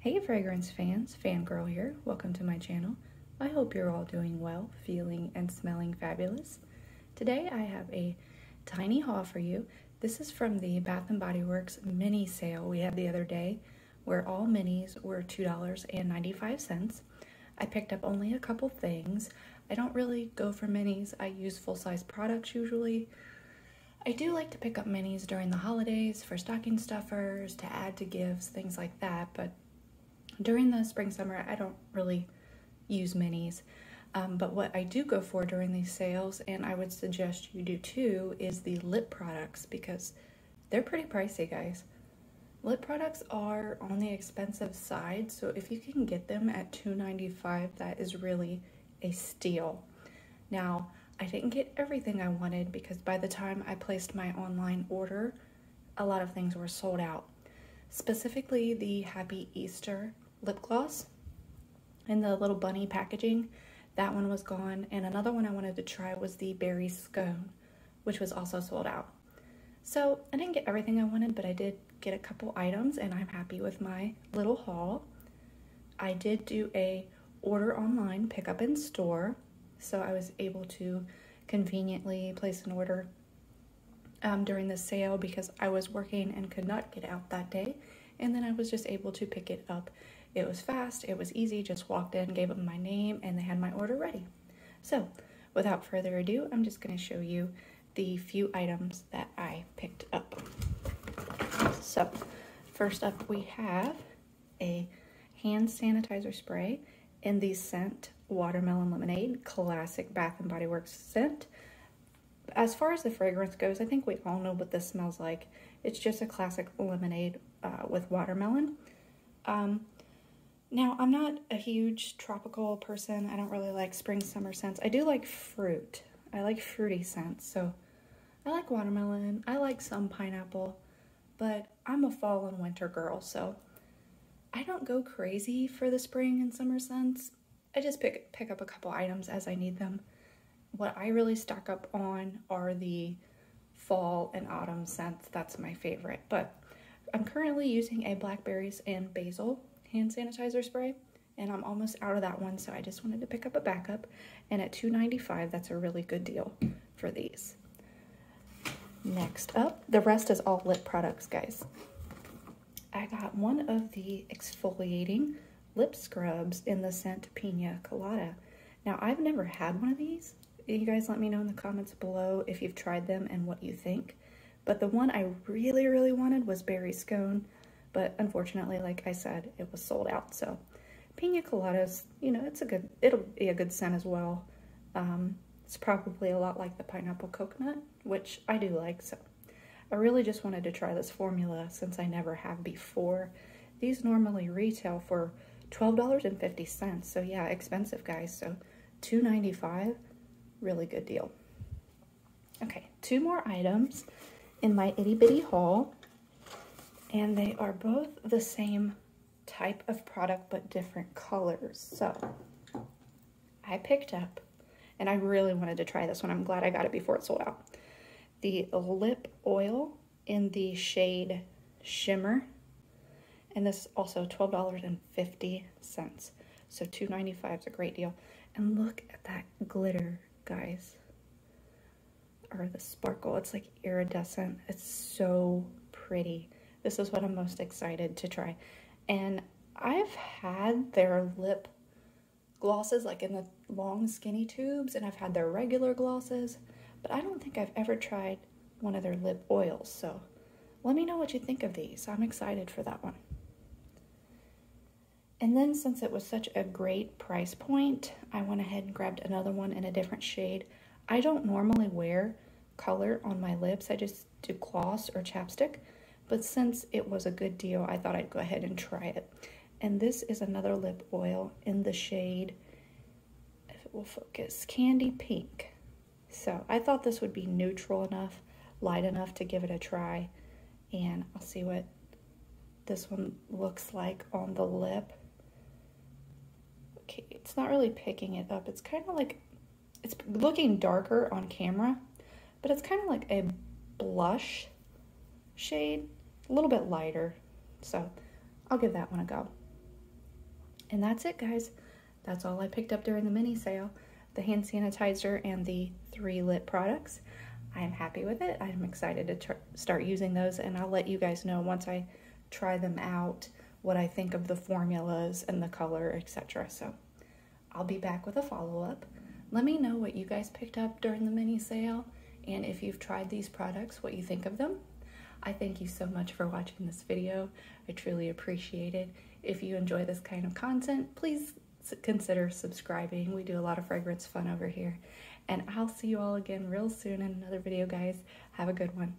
Hey fragrance fans, Fangirl here. Welcome to my channel. I hope you're all doing well, feeling and smelling fabulous. Today I have a tiny haul for you. This is from the Bath & Body Works mini sale we had the other day where all minis were $2.95. I picked up only a couple things. I don't really go for minis. I use full-size products usually. I do like to pick up minis during the holidays for stocking stuffers, to add to gifts, things like that, but during the spring summer I don't really use minis. Um, but what I do go for during these sales, and I would suggest you do too, is the lip products because they're pretty pricey, guys. Lip products are on the expensive side, so if you can get them at $2.95, that is really a steal. Now, I didn't get everything I wanted because by the time I placed my online order, a lot of things were sold out. Specifically, the Happy Easter lip gloss in the little bunny packaging. That one was gone. And another one I wanted to try was the berry scone, which was also sold out. So I didn't get everything I wanted, but I did get a couple items and I'm happy with my little haul. I did do a order online, pick up in store. So I was able to conveniently place an order um, during the sale because I was working and could not get out that day. And then I was just able to pick it up it was fast, it was easy, just walked in, gave them my name, and they had my order ready. So, without further ado, I'm just going to show you the few items that I picked up. So, first up, we have a hand sanitizer spray in the scent Watermelon Lemonade Classic Bath & Body Works scent. As far as the fragrance goes, I think we all know what this smells like. It's just a classic lemonade uh, with watermelon. Um, now, I'm not a huge tropical person. I don't really like spring, summer scents. I do like fruit. I like fruity scents. So I like watermelon. I like some pineapple. But I'm a fall and winter girl. So I don't go crazy for the spring and summer scents. I just pick, pick up a couple items as I need them. What I really stock up on are the fall and autumn scents. That's my favorite. But I'm currently using a blackberries and basil hand sanitizer spray and I'm almost out of that one so I just wanted to pick up a backup and at $2.95 that's a really good deal for these. Next up, the rest is all lip products guys. I got one of the exfoliating lip scrubs in the scent Pina Colada. Now I've never had one of these. You guys let me know in the comments below if you've tried them and what you think. But the one I really, really wanted was Berry Scone. But unfortunately, like I said, it was sold out. So pina coladas, you know, it's a good, it'll be a good scent as well. Um, it's probably a lot like the pineapple coconut, which I do like. So I really just wanted to try this formula since I never have before. These normally retail for $12.50. So yeah, expensive guys. So $2.95, really good deal. Okay, two more items in my itty bitty haul and they are both the same type of product but different colors. So I picked up, and I really wanted to try this one. I'm glad I got it before it sold out. The lip oil in the shade Shimmer, and this also $12.50. So $2.95 is a great deal. And look at that glitter, guys. Or the sparkle. It's like iridescent. It's so pretty. This is what I'm most excited to try. And I've had their lip glosses like in the long skinny tubes and I've had their regular glosses, but I don't think I've ever tried one of their lip oils. So let me know what you think of these. I'm excited for that one. And then since it was such a great price point, I went ahead and grabbed another one in a different shade. I don't normally wear color on my lips. I just do gloss or chapstick. But since it was a good deal, I thought I'd go ahead and try it. And this is another lip oil in the shade, if it will focus, Candy Pink. So I thought this would be neutral enough, light enough to give it a try. And I'll see what this one looks like on the lip. Okay, it's not really picking it up. It's kind of like, it's looking darker on camera, but it's kind of like a blush shade a little bit lighter. So I'll give that one a go. And that's it, guys. That's all I picked up during the mini sale the hand sanitizer and the three lip products. I am happy with it. I'm excited to start using those, and I'll let you guys know once I try them out what I think of the formulas and the color, etc. So I'll be back with a follow up. Let me know what you guys picked up during the mini sale and if you've tried these products, what you think of them. I thank you so much for watching this video. I truly appreciate it. If you enjoy this kind of content, please consider subscribing. We do a lot of fragrance fun over here. And I'll see you all again real soon in another video, guys. Have a good one.